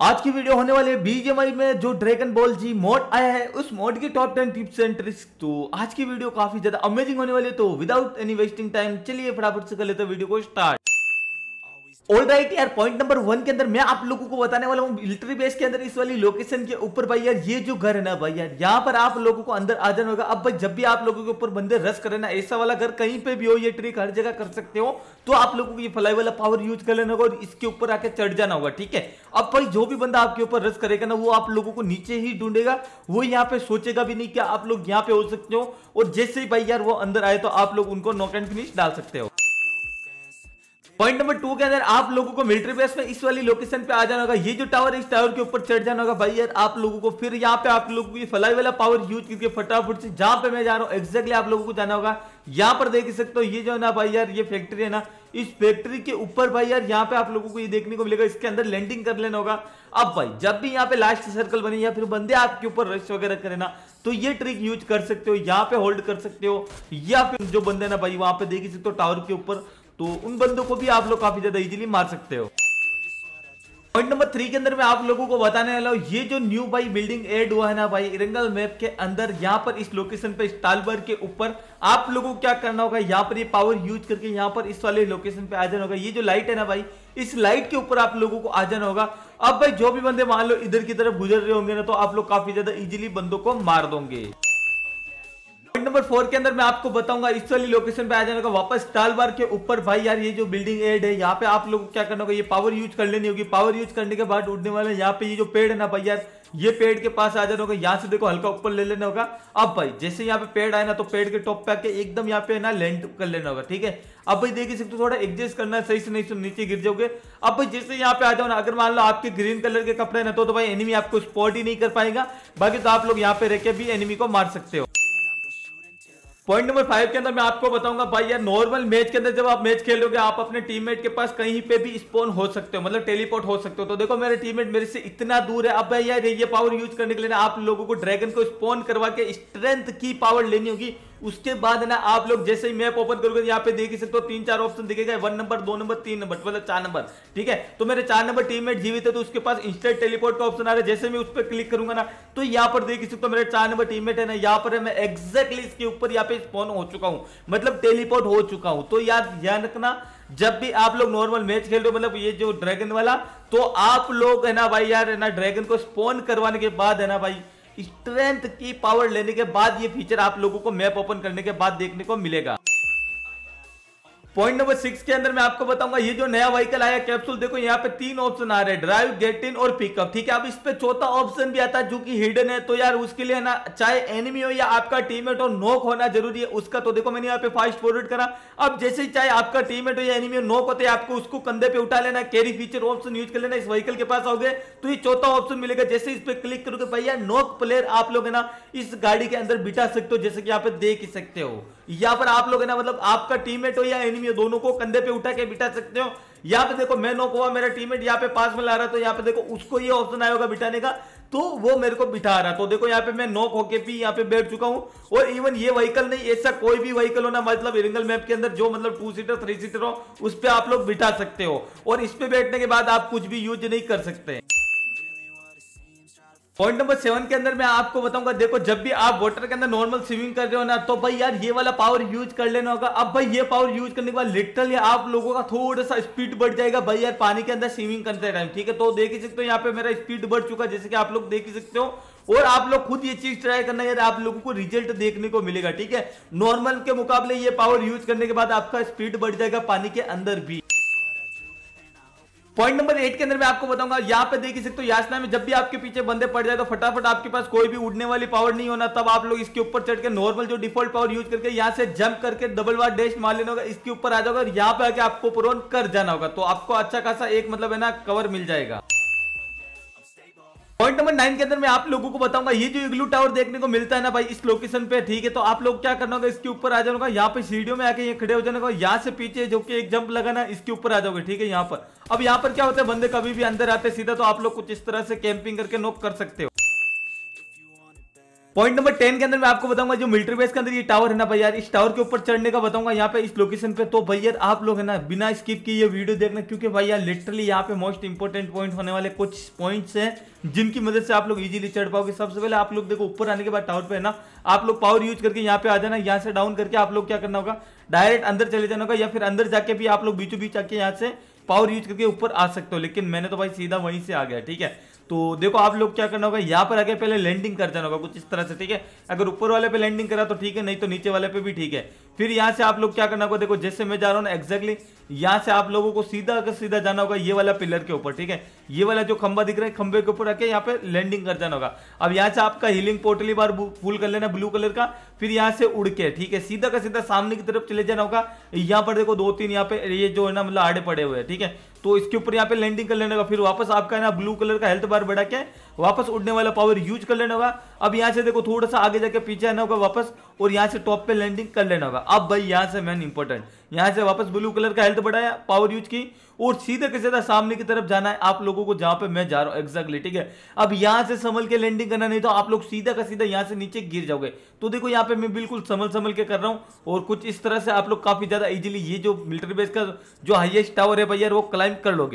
आज की वीडियो होने वाले बीजेमआई में जो ड्रैगन बॉल जी मोड आया है, उस मोड की top ten tips and tricks तो आज की वीडियो काफ़ी ज़्यादा अमेजिंग होने वाली है तो विदाउट एनी वेस्टिंग टाइम चलिए फटाफट से कर लेते हैं वीडियो को स्टार्ट ऑल राइट यार पॉइंट नंबर वन के अंदर मैं आप लोगों को बताने वाला हूँ मिलिट्री बेस के अंदर इस वाली लोकेशन के ऊपर भाई यार, ये जो घर है ना भाई यार, यहाँ पर आप लोगों को अंदर आ जाना होगा। अब भाई जब भी आप लोगों के ऊपर बंदे रस करे ना, ऐसा वाला घर कहीं पे भी हो, ये ट्रिक हर जगह कर सकते हो तो आप लोगों को ये फ्लाई वाला पावर यूज़ कर लेना होगा और इसके ऊपर आके चढ़ जाना होगा, ठीक है? अब भाई जो भी बंदा आपके ऊपर रस करेगा ना, वो आप लोगों को नीचे ही ढूंढेगा, वो यहाँ पे सोचेगा भी नहीं कि आप लोग यहाँ पे हो सकते हो, और जैसे ही भाई यार वो अंदर आए तो आप लोग उनको नॉक एंड फिनिश डाल सकते हो। पॉइंट नंबर टू के अंदर आप लोगों को मिलिट्री बेस में इस वाली लोकेशन पे आ जाना होगा। ये जो टावर है, इस टावर के ऊपर चढ़ जाना होगा। भाई यार, आप लोगों को फिर यहाँ पे आप लोगों को फलाई वाला पावर यूज़ करके फटाफट से। जहाँ पे मैं जा रहा हूँ एक्जैक्टली आप लोगों को जाना होगा। यहाँ पर देख सकते हो, ये जो है ना भाई यार, ये फैक्ट्री है ना, इस फैक्ट्री के ऊपर भाई यार, यहाँ पे आप लोगों को ये देखने को मिलेगा। इसके अंदर लैंडिंग कर लेना होगा। अब भाई, जब भी यहाँ पे लास्ट सर्कल बने या फिर बंदे आपके ऊपर रश वगैरह करे ना तो ये ट्रिक यूज़ कर सकते हो, यहाँ पे होल्ड कर सकते हो। या फिर जो बंदे ना भाई, वहाँ पे देख सकते हो टावर के ऊपर। तो उन बंदों को भी आप लोग काफ़ी ज़्यादा इजीली मार सकते हो। पॉइंट नंबर थ्री के अंदर मैं आप लोगों को बताने वाला हूँ, ये जो न्यू भाई बिल्डिंग एड हुआ है ना भाई, इरंगल मैप के अंदर, यहाँ पर इस लोकेशन पे स्टालबर के ऊपर, आप लोगों को क्या करना होगा, यहाँ पर ये पावर यूज़ करके यहाँ पर इस वाले लोकेशन पे आ जाना होगा। ये जो लाइट है ना भाई, इस लाइट के ऊपर आप लोगों को आ जाना होगा। अब भाई, जो भी बंदे मान लो इधर की तरफ़ गुजर रहे होंगे ना तो आप लोग काफ़ी ज़्यादा इजिली बंदों को मार दोगे। नंबर फोर के अंदर मैं आपको बताऊँगा इस वाली लोकेशन पे आ जाने का वापस टाल बार के ऊपर भाई यार ये जो बिल्डिंग एड है यहाँ पे आप लोग क्या करना होगा ये पावर यूज़ कर लेनी होगी। पावर यूज़ करने के बाद उठने वाले यहाँ पे ये जो पेड़ है ना भाई यार ये पेड़ के पास आ जाना होगा यहाँ से देखो हल्का ऊपर ले लेना होगा। अब भाई जैसे यहाँ पे पेड़ आए ना तो पेड़ के टॉप पे आके एकदम यहाँ पे ना लैंड कर लेना होगा ठीक है? अब भाई देखिए सकते थोड़ा एडजस्ट करना है सही से नहीं तो नीचे गिर जाओगे। अब भाई जैसे यहाँ पे आ जाओ ना अगर मान लो आपके ग्रीन कलर के कपड़े ना तो, तो भाई एनिमी आपको स्पॉट ही नहीं कर पाएगा। बाकी तो आप लोग यहाँ पे रह भी एनिमी को मार सकते हो। पॉइंट नंबर फाइव के अंदर मैं आपको बताऊँगा, भाई यार नॉर्मल मैच के अंदर जब आप मैच खेलोगे, आप अपने टीममेट के पास कहीं पे भी स्पोन हो सकते हो मतलब टेलीपोर्ट हो सकते हो। तो देखो, मेरे टीममेट मेरे से इतना दूर है, अब भाई यार, ये पावर यूज़ करने के लिए आप लोगों को ड्रैगन को स्पोन करवा के स्ट्रेंथ की पावर लेनी होगी। उसके बाद ना, आप लोग जैसे ही मैप ओपन करोगे, यहाँ पे देख ही सकते हो, तीन चार ऑप्शन दिखेगा वन नंबर दो नंबर तीन नंबर मतलब चार नंबर ठीक है? तो मेरे चार नंबर टीममेट जीवित है तो उसके पास इंस्टेंट टेलीपोर्ट का ऑप्शन आ रहा है। जैसे मैं उस पर क्लिक करूँगा ना तो यहाँ पर देख ही सकते हो, मेरे चार नंबर टीममेट है ना, यहाँ पर मैं एक्जैक्टली इसके ऊपर यहाँ पे स्पॉन हो चुका हूँ मतलब टेलीपोर्ट हो चुका हूँ। तो यार ध्यान रखना, जब भी आप लोग नॉर्मल मैच खेल रहे हो मतलब ये जो ड्रैगन वाला तो आप लोग है ना, भाई यार, है ना ड्रैगन को स्पॉन करवाने के बाद है ना, भाई स्ट्रेंथ की पावर लेने के बाद ये फीचर आप लोगों को मैप ओपन करने के बाद देखने को मिलेगा। पॉइंट नंबर सिक्स के अंदर मैं आपको बताऊँगा, ये जो नया व्हीकल आया कैप्सूल देखो यहाँ पे तीन ऑप्शन आ रहे हैं ड्राइव गेट इन और पिकअप ठीक है? अब इस पे चौथा ऑप्शन भी आता है, जो कि हिडन है तो यार उसके लिए ना, चाहे एनिमी हो या आपका टीममेट हो नोक होना ज़रूरी है, उसका तो देखो मैंने यहाँ पे फास्ट फॉरवर्ड करा। अब जैसे ही चाहे आपका टीममेट हो या एनिमी हो नोक होते आपको उसको कंधे पे उठा लेना कैरी फीचर ऑप्शन यूज़ कर लेना, इस व्हीकल के पास आओगे तो ये चौथा ऑप्शन मिलेगा। जैसे इस पे क्लिक करोगे, भैया नोक प्लेयर आप लोग है ना, इस गाड़ी के अंदर बिठा सकते हो, जैसे कि यहाँ पे देख ही सकते हो। या पर आप लोग है ना मतलब आपका टीममेट हो या एनिमी हो, दोनों को कंधे पे उठा के बिठा सकते हो। यहाँ पे देखो, मैं नोक हुआ मेरा टीममेट यहाँ पे पास में ला रहा तो यहाँ पे देखो, उसको ये ऑप्शन आया होगा बिठाने का तो वो मेरे को बिठा रहा तो देखो, यहाँ पे मैं नोक होके भी यहाँ पे बैठ चुका हूँ, और इवन ये व्हीकल नहीं, ऐसा कोई भी व्हीकल हो ना मतलब रिंगल मैप के अंदर जो मतलब टू सीटर थ्री सीटर हो, उस पर आप लोग बिठा सकते हो। और इस पे बैठने के बाद आप कुछ भी यूज़ नहीं कर सकते। पॉइंट नंबर सेवन के अंदर मैं आपको बताऊँगा, देखो, जब भी आप वाटर के अंदर नॉर्मल स्विमिंग कर रहे हो ना तो भाई यार ये वाला पावर यूज़ कर लेना होगा। अब भाई ये पावर यूज़ करने के बाद लिटरली आप लोगों का थोड़ा सा स्पीड बढ़ जाएगा। भाई यार पानी के अंदर स्विमिंग करते टाइम, ठीक है? तो देख ही सकते हो, यहाँ पे मेरा स्पीड बढ़ चुका जैसे कि आप लोग देख ही सकते हो। और आप लोग खुद ये चीज़ ट्राई करना, यार आप लोगों को रिज़ल्ट देखने को मिलेगा, ठीक है? नॉर्मल के मुकाबले ये पावर यूज़ करने के बाद आपका स्पीड बढ़ जाएगा पानी के अंदर भी। पॉइंट नंबर एट के अंदर मैं आपको बताऊँगा, यहाँ पे देख सकते हो, यासना में जब भी आपके पीछे बंदे पड़ जाए तो फटाफट आपके पास कोई भी उड़ने वाली पावर नहीं होना, तब आप लोग इसके ऊपर चढ़ के नॉर्मल जो डिफ़ॉल्ट पावर यूज़ करके यहाँ से जंप करके डबल बार डेस्ट मार लेना होगा, इसके ऊपर आ जाओगे यहाँ पे आके आपको प्रोन कर जाना होगा। तो आपको अच्छा खासा एक मतलब है ना कवर मिल जाएगा। पॉइंट नंबर नाइन के अंदर मैं आप लोगों को बताऊँगा, ये जो इग्लू टावर देखने को मिलता है ना भाई, इस लोकेशन पे, ठीक है? तो आप लोग क्या करना होगा, इसके ऊपर आ जाओगे यहाँ पे सीढ़ियों में आके ये खड़े हो जाने का यहाँ से पीछे जो कि एक जंप लगाना, इसके ऊपर आ जाओगे, ठीक है? यहाँ पर। अब यहाँ पर क्या होता है, बंदे कभी भी अंदर आते सीधा तो आप लोग कुछ इस तरह से कैंपिंग करके नोक कर सकते हो। पॉइंट नंबर टेन के अंदर मैं आपको बताऊँगा, जो मिलिट्री बेस के अंदर ये टावर है ना भैया इस टावर के ऊपर चढ़ने का बताऊँगा, यहाँ पे इस लोकेशन पे। तो भैया आप लोग है ना, बिना स्किप की ये वीडियो देखना, क्योंकि भैया लिटरली यहाँ पे मोस्ट इंपॉर्टेंट पॉइंट होने वाले कुछ पॉइंट्स हैं, जिनकी मदद से आप लोग इजीली चढ़ पाओगे। सबसे पहले आप लोग देखो, ऊपर आने के बाद टावर पे है ना, आप लोग पावर यूज़ करके यहाँ पे आ जाना, यहाँ से डाउन करके आप लोग क्या करना होगा डायरेक्ट अंदर चले जाना होगा, या फिर अंदर जाके भी आप लोग बीचों बीच आके यहाँ से पावर यूज़ करके ऊपर आ सकते हो, लेकिन मैंने तो भाई सीधा वहीं से आ गया, ठीक है? तो देखो, आप लोग क्या करना होगा, यहाँ पर आगे पहले लैंडिंग कर जाना होगा, कुछ इस तरह से, ठीक है? अगर ऊपर वाले पे लैंडिंग करा तो ठीक है, नहीं तो नीचे वाले पे भी ठीक है। फिर यहाँ से आप लोग क्या करना होगा? देखो, जैसे मैं जा रहा हूँ ना एक्जैक्टली यहाँ से आप लोगों को सीधा का सीधा जाना होगा, ये वाला पिलर के ऊपर, ठीक है? ये वाला जो खंबा दिख रहा है, खंबे के ऊपर आके यहाँ पे लैंडिंग कर जाना होगा। अब यहाँ से आपका हीलिंग पोर्टली बार फुल कर लेना ब्लू कलर का, फिर यहाँ से उड़ के, ठीक है? सीधा का सीधा सामने की तरफ़ चले जाना होगा। यहाँ पर देखो दो तीन यहाँ पे ये जो है ना मतलब आड़े पड़े हुए हैं, ठीक है? तो इसके ऊपर यहाँ पे लैंडिंग कर लेने का, फिर वापस आपका ना ब्लू कलर का हेल्थ बार बढ़ा के वापस उड़ने वाला पावर यूज़ कर लेना होगा। अब यहाँ से देखो थोड़ा सा आगे जाके पीछे आना होगा वापस, और यहाँ से टॉप पे लैंडिंग कर लेना होगा। अब भाई यहाँ से मैन इंपॉर्टेंट यहाँ से वापस ब्लू कलर का हेल्थ बढ़ाया पावर यूज़ की, और सीधे के सीधा सामने की तरफ़ जाना है आप लोगों को जहाँ पे मैं जा रहा हूँ एग्जैक्टली ठीक है? अब यहाँ से संभल के लैंडिंग करना नहीं तो आप लोग सीधा का सीधा यहाँ से नीचे गिर जाओगे। तो देखो यहाँ पे मैं बिल्कुल संभल संभल के कर रहा हूँ, और कुछ इस तरह से आप लोग काफ़ी ज़्यादा इजिली ये जो मिलिट्री बेस का जो हाइएस्ट टावर है भैया वो क्लाइंब कर लोगे।